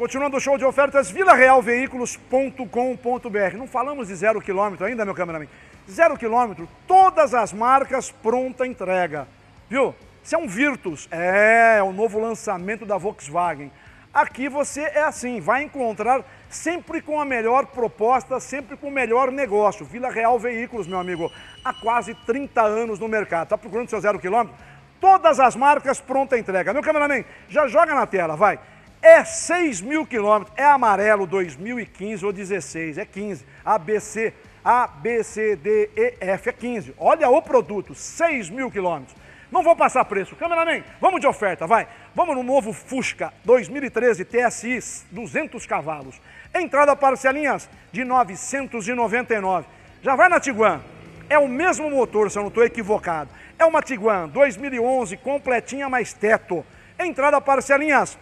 Continuando o show de ofertas, vilarealveículos.com.br. Não falamos de zero quilômetro ainda, meu cameraman. Zero quilômetro, todas as marcas, pronta entrega. Viu? Isso é um Virtus, é, é o novo lançamento da Volkswagen. Aqui você é assim, vai encontrar sempre com a melhor proposta, sempre com o melhor negócio. Vila Real Veículos, meu amigo, há quase 30 anos no mercado. Está procurando seu zero quilômetro? Todas as marcas pronta entrega. Meu cameraman, já joga na tela, vai. É 6 mil quilômetros, é amarelo 2015 ou 16, é 15. ABC, A, B, C, D, E, F, é 15. Olha o produto, 6 mil quilômetros. Não vou passar preço. Cameraman, vamos de oferta, vai. Vamos no novo Fusca 2013 TSI, 200 cavalos. Entrada parcelinhas de 999. Já vai na Tiguan. É o mesmo motor, se eu não estou equivocado. É uma Tiguan 2011 completinha mais teto. Entrada parcelinhas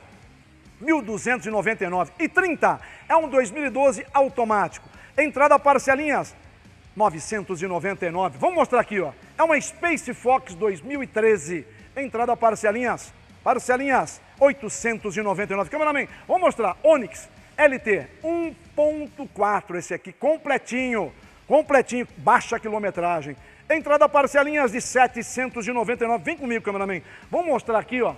1.299 e 30 é um 2012 automático. Entrada parcelinhas 999. Vamos mostrar aqui, ó. É uma Space Fox 2013. Entrada parcelinhas, parcelinhas 899. Cameraman, vamos mostrar. Onix LT 1.4, esse aqui completinho, completinho, baixa quilometragem. Entrada parcelinhas de 799. Vem comigo, cameraman. Vamos mostrar aqui, ó.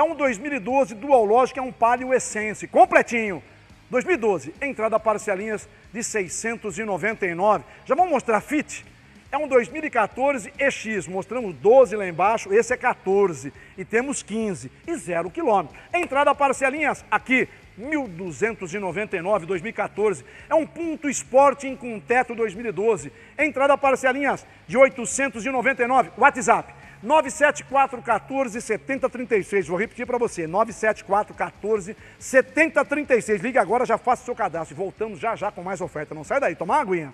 É um 2012 Dual Logic, é um Palio Essence, completinho. 2012, entrada parcelinhas de 699. Já vamos mostrar Fit? É um 2014 EX, mostramos 12 lá embaixo, esse é 14 e temos 15 e zero quilômetro. Entrada parcelinhas aqui, 1.299 2014. É um ponto Sporting com teto 2012. Entrada parcelinhas de 899. WhatsApp 97414 7036. Vou repetir para você, 97414 7036. Liga agora, já faça o seu cadastro. Voltamos já já com mais oferta. Não sai daí, toma uma aguinha.